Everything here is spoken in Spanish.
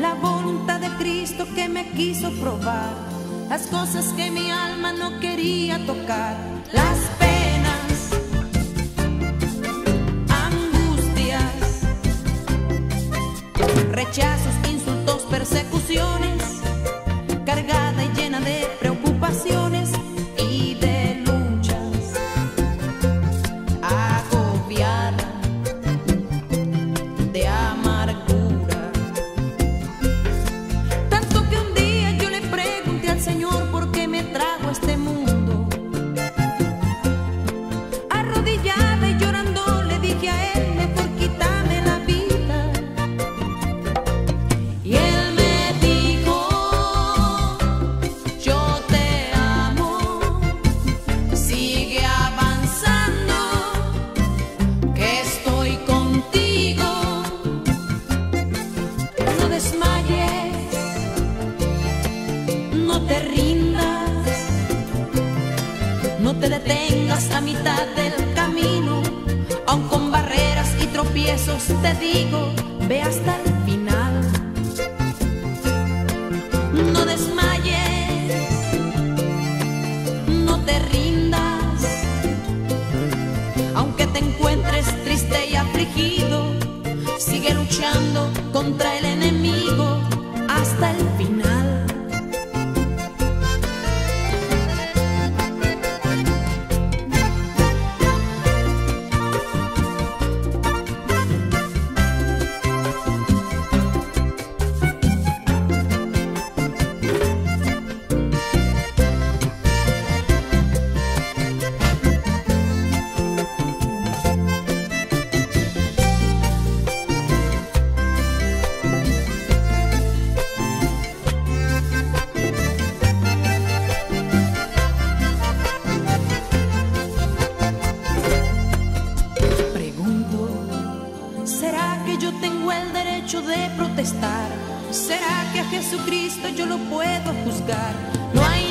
la voluntad de Cristo que me quiso probar, las cosas que mi alma no quería tocar, las penas, angustias, rechazos, insultos, persecuciones. Este mundo. Arrodillada y llorando le dije a Él, mejor quítame la vida. Y Él me dijo, yo te amo, sigue avanzando, que estoy contigo. No desmayes, no te rindas, detengas a mitad del camino, aun con barreras y tropiezos te digo, ve hasta el final. No desmayes, no te rindas, aunque te encuentres triste y afligido, sigue luchando contra el ¿será que yo tengo el derecho de protestar? ¿Será que a Jesucristo yo lo puedo juzgar? No hay